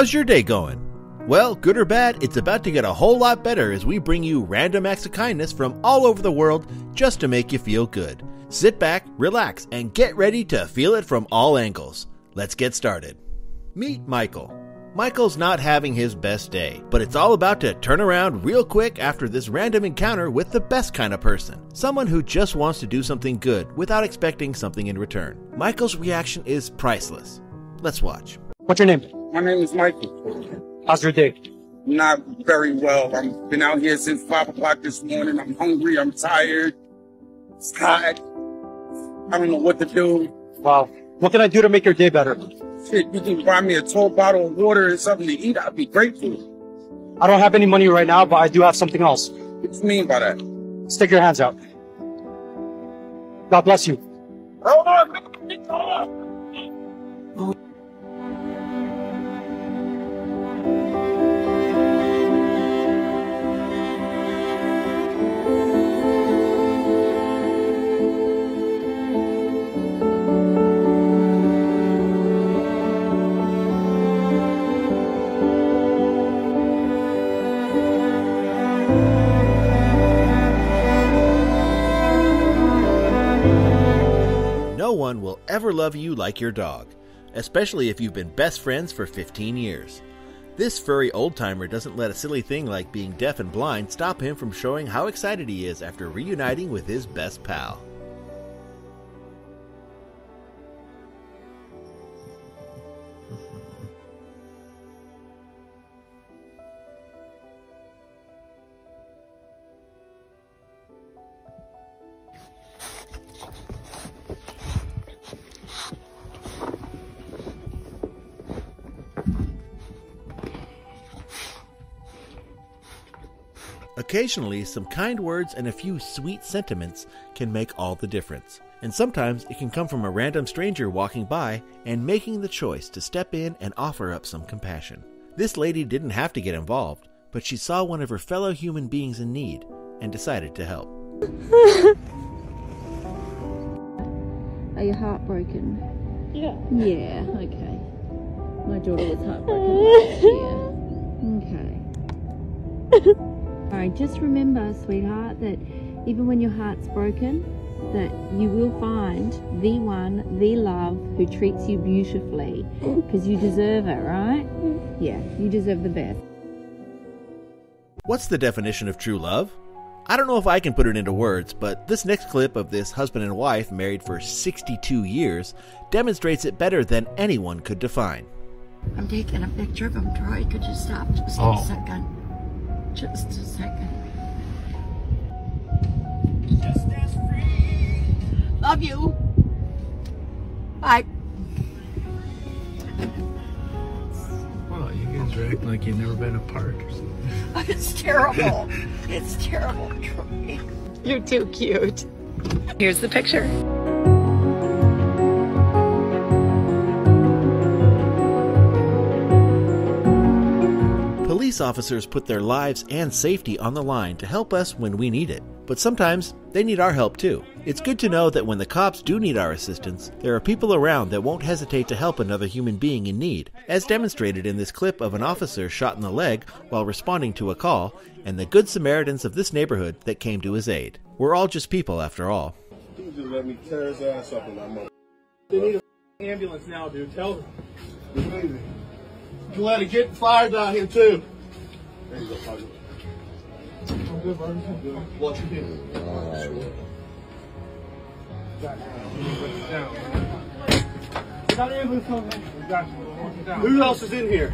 How's your day going? Well, good or bad, it's about to get a whole lot better as we bring you random acts of kindness from all over the world just to make you feel good. Sit back, relax, and get ready to feel it from all angles. Let's get started. Meet Michael. Michael's not having his best day, but it's all about to turn around real quick after this random encounter with the best kind of person. Someone who just wants to do something good without expecting something in return. Michael's reaction is priceless. Let's watch. What's your name? My name is Michael. How's your day? Not very well. I've been out here since five o'clock this morning. I'm hungry. I'm tired. It's hot. I don't know what to do. Wow. What can I do to make your day better? Shit, you can buy me a tall bottle of water and something to eat. I'd be grateful. I don't have any money right now, but I do have something else. What do you mean by that? Stick your hands out. God bless you. Hold No one will ever love you like your dog, especially if you've been best friends for 15 years. This furry old timer doesn't let a silly thing like being deaf and blind stop him from showing how excited he is after reuniting with his best pal. Occasionally, some kind words and a few sweet sentiments can make all the difference. And sometimes it can come from a random stranger walking by and making the choice to step in and offer up some compassion. This lady didn't have to get involved, but she saw one of her fellow human beings in need and decided to help. Are you heartbroken? Yeah. Yeah, okay. My daughter was heartbroken last year. Okay. Alright, just remember, sweetheart, that even when your heart's broken, that you will find the one, the love who treats you beautifully. Because you deserve it, right? Yeah, you deserve the best. What's the definition of true love? I don't know if I can put it into words, but this next clip of this husband and wife married for 62 years demonstrates it better than anyone could define. I'm taking a picture of him, Troy. Could you stop just Oh. a second? Just a second. Love you. Bye. Well, you guys are acting like you've never been apart or something. It's terrible. it's terrible, Troy. You're too cute. Here's the picture. Police officers put their lives and safety on the line to help us when we need it. But sometimes they need our help too. It's good to know that when the cops do need our assistance, there are people around that won't hesitate to help another human being in need, as demonstrated in this clip of an officer shot in the leg while responding to a call, and the good Samaritans of this neighborhood that came to his aid. We're all just people after all. He just let me tear his ass up in. They need an ambulance now, dude. Tell them. Crazy. You let it get fired down here too. Who else is in here?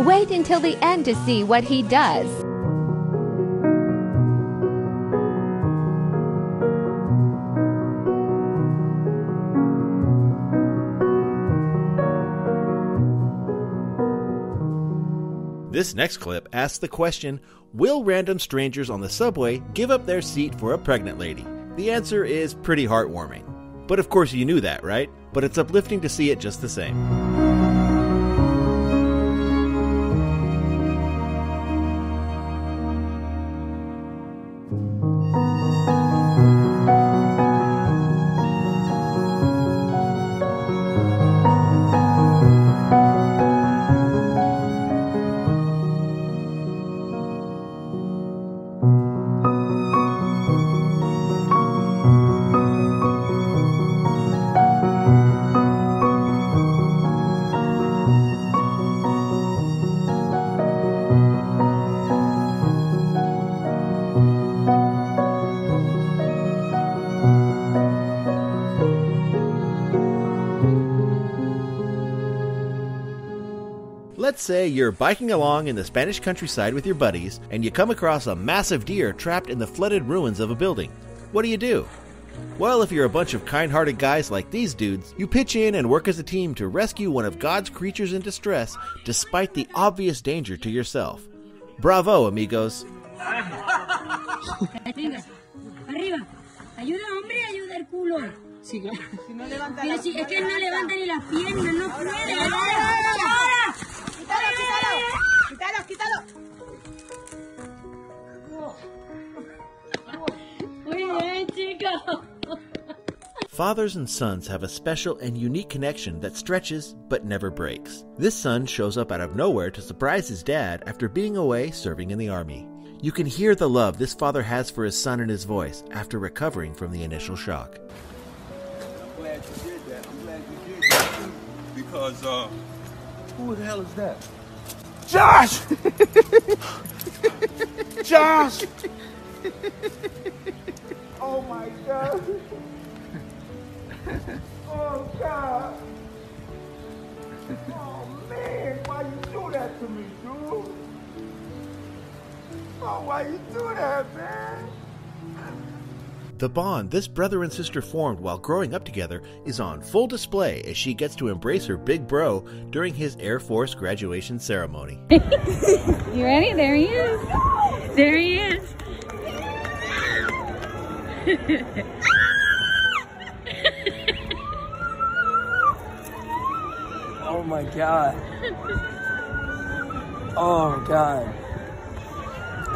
Wait until the end to see what he does. This next clip asks the question Will random strangers on the subway give up their seat for a pregnant lady? The answer is pretty heartwarming. But of course, you knew that, right? But it's uplifting to see it just the same. Let's say you're biking along in the Spanish countryside with your buddies and you come across a massive deer trapped in the flooded ruins of a building. What do you do? Well, if you're a bunch of kind hearted guys like these dudes, you pitch in and work as a team to rescue one of God's creatures in distress despite the obvious danger to yourself. Bravo, amigos. Venga, arriba. Ayuda, hombre, ayuda el culo. Sí, claro. Si no levanta Pero si, es que no levanta ni las piernas, no puede. ¡Ahora! ¡Quítalo, quítalo! ¡Quítalo, quítalo! Muy bien, chicos. Fathers and sons have a special and unique connection that stretches but never breaks. This son shows up out of nowhere to surprise his dad after being away serving in the army. You can hear the love this father has for his son in his voice after recovering from the initial shock. I'm glad you did that. I'm glad you did that. Because, uh, who the hell is that? Josh! Josh! oh my god. Oh god. Oh man, why you do that to me, dude? Oh, why you do that, man? The bond this brother and sister formed while growing up together is on full display as she gets to embrace her big bro during his Air Force graduation ceremony. You ready? There he is. There he is. Oh my god. Oh god.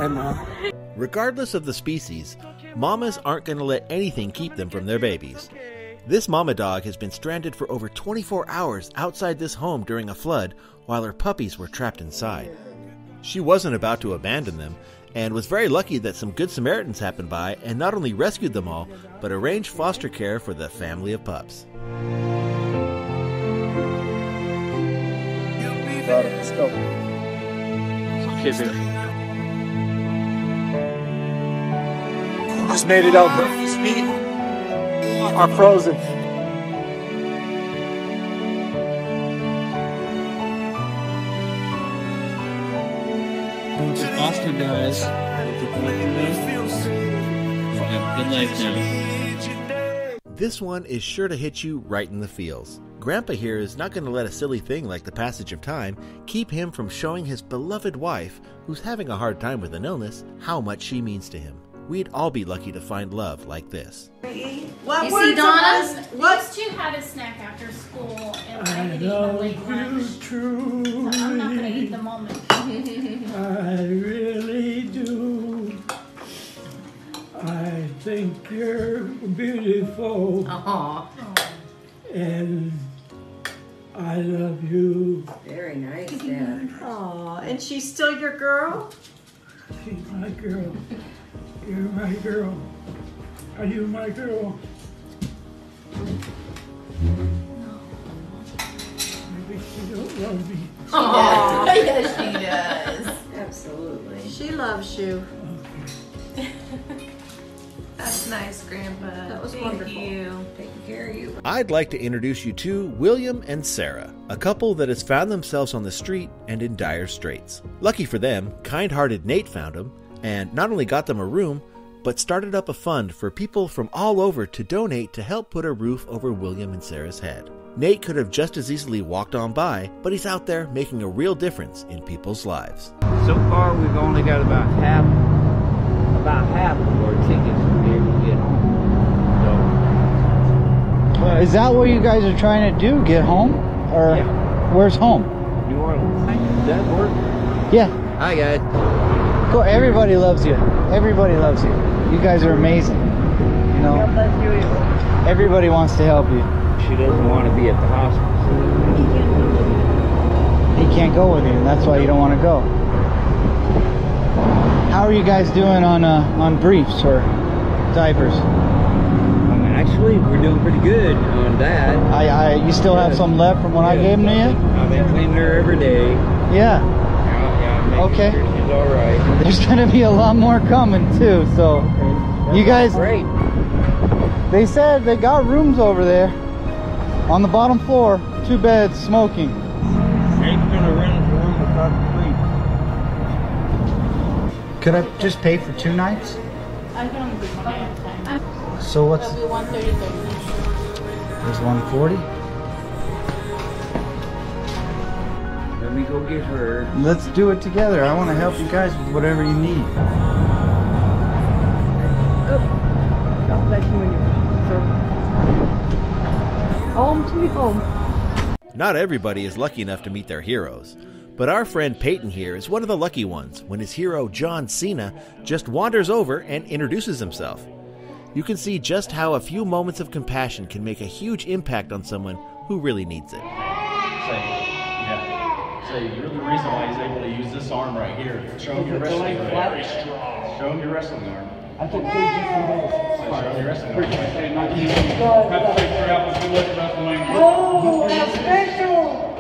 Emma. Regardless of the species, mamas aren't going to let anything keep them from their babies. This mama dog has been stranded for over 24 hours outside this home during a flood while her puppies were trapped inside. She wasn't about to abandon them and was very lucky that some good Samaritans happened by and not only rescued them all, but arranged foster care for the family of pups. Let's go. Okay, baby. Just made it out. Speed. Are frozen. What the foster does, you have good life now. This one is sure to hit you right in the feels. Grandpa here is not going to let a silly thing like the passage of time keep him from showing his beloved wife, who's having a hard time with an illness, how much she means to him. We'd all be lucky to find love like this. What you words see, of Donna, wisdom- What? these two had a snack after school, and I I had eaten a late lunch. you true. So I'm not gonna eat the moment. I really do. I think you're beautiful. Aw. And I love you. Very nice, Dad. Aw, and she's still your girl? She's my girl. You're my girl. Are you my girl? Maybe she don't love me. Aw, yes, she does. Absolutely. She loves you. That's nice, Grandpa. That was Thank wonderful. you. Taking care of you. I'd like to introduce you to William and Sarah, a couple that has found themselves on the street and in dire straits. Lucky for them, kind hearted Nate found them and not only got them a room, but started up a fund for people from all over to donate to help put a roof over William and Sarah's head. Nate could have just as easily walked on by, but he's out there making a real difference in people's lives. So far, we've only got about half, about half of our tickets home. So, Is that what you guys are trying to do? Get home? Or where's home? New Orleans. Does that work? Yeah. Hi, guys. Go. Everybody loves you. Everybody loves you. You guys are amazing. You know. Everybody wants to help you. She doesn't want to be at the hospital. He can't go with you, and that's why you don't want to go. How are you guys doing on uh, on briefs or diapers? actually, we're doing pretty good on that. I, I you still yeah. have some left from when yeah. I gave them to you? I've been cleaning her every day. Yeah. okay. Sure she's all right. There's gonna be a lot more coming too, so okay. you guys. Great. They said they got rooms over there on the bottom floor, two beds, smoking. Shane's gonna rent a room without the street. Could I just pay for two nights? I do. So what's It'll be 130 there's 140? Let me go get her. Let's do it together. I want to help you guys with whatever you need. Oh, God bless you and your Home to home. Not everybody is lucky enough to meet their heroes. But our friend Peyton here is one of the lucky ones when his hero John Cena just wanders over and introduces himself. You can see just how a few moments of compassion can make a huge impact on someone who really needs it. Say, yeah. Say, you're the reason why he's able to use this arm right here. Show him your wrestling arm. Very strong. Show him your wrestling arm. I took three different days. Say, show him your wrestling arm. Oh, that's special.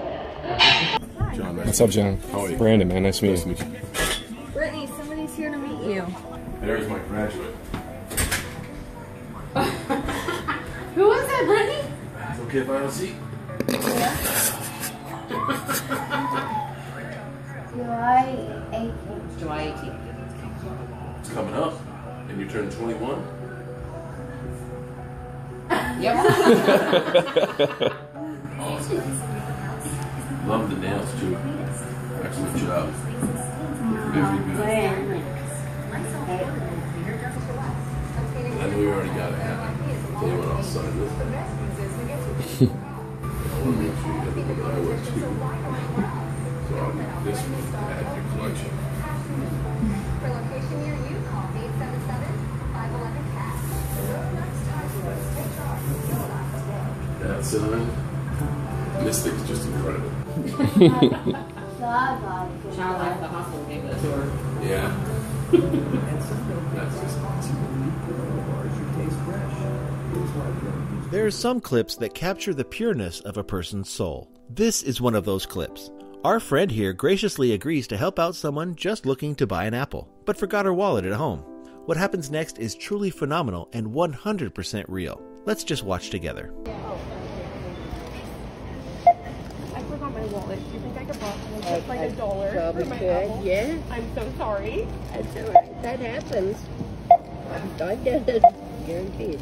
What's up, John? How are you? Brandon, man. Nice to meet you. Brittany, somebody's here to meet you. There's my graduate. Who is that, Brittany? It's okay if I have a seat? July 18th. July 18th. It's coming up. And you turn 21? awesome. Love the nails, too. Excellent job. Very 877-511-CAT. That sign, this thing's just incredible. Child Life, the hospital gave it to. Yeah. That's just awesome. There are some clips that capture the pureness of a person's soul. This is one of those clips. Our friend here graciously agrees to help out someone just looking to buy an apple, but forgot her wallet at home. What happens next is truly phenomenal and 100% real. Let's just watch together. Oh, I forgot my wallet. Do you think I could borrow just like a dollar for my could, apple? yeah. I'm so sorry. That's all right. That happens. I've done it. Guaranteed.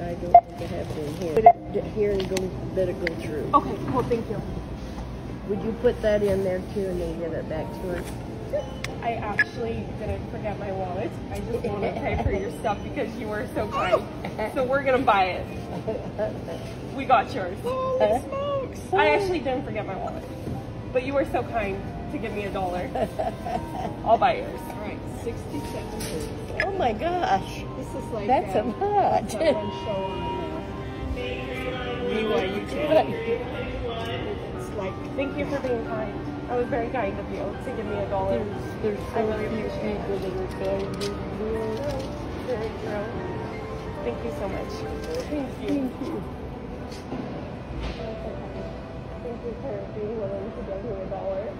I don't think it happened in here. Put it here and go, let it go through. Okay, well, thank you. Would you put that in there too and then give it back to her? I actually didn't forget my wallet. I just want to pay for your stuff because you were so kind. So we're gonna buy it. We got yours. Holy smokes! I actually didn't forget my wallet, but you were so kind to give me a dollar. I'll buy yours. All right, sixty-seven cents. Oh my gosh. This is like That's a um, lot. what's that one show on now? BYU It's like, thank you for being kind. I was very kind of you to give me a dollar. There's I so really appreciate people that are kind. Very true. Thank you so much. Thank you. Thank you. Thank you for being willing to give me a dollar.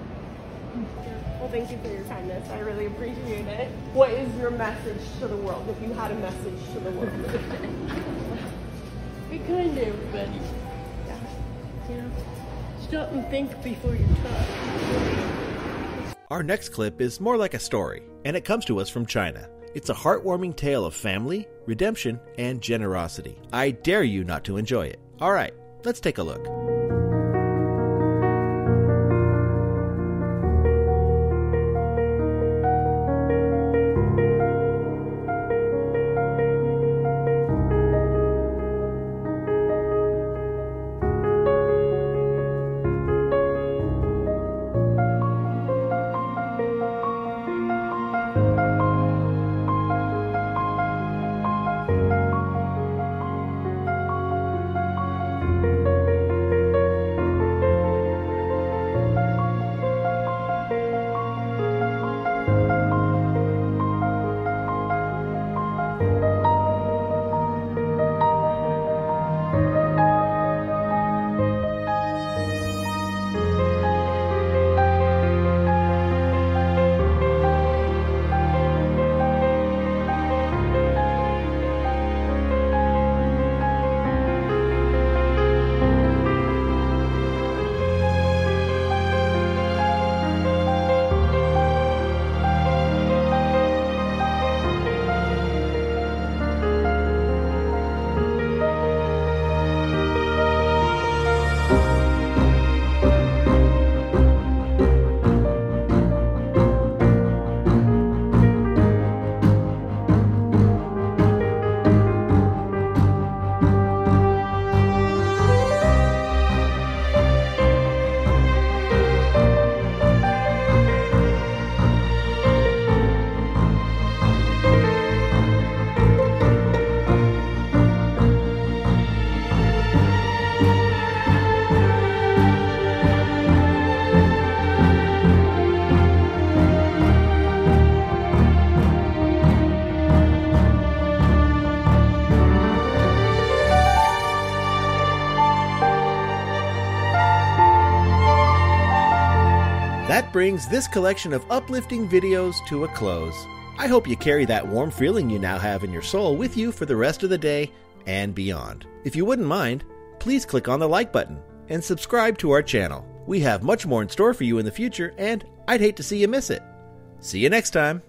Well, thank you for your kindness. I really appreciate it. What is your message to the world if you had a message to the world? Be kind to everybody. You know, stop and think before you talk. Our next clip is more like a story, and it comes to us from China. It's a heartwarming tale of family, redemption, and generosity. I dare you not to enjoy it. All right, let's take a look. Brings this collection of uplifting videos to a close. I hope you carry that warm feeling you now have in your soul with you for the rest of the day and beyond. If you wouldn't mind, please click on the like button and subscribe to our channel. We have much more in store for you in the future, and I'd hate to see you miss it. See you next time.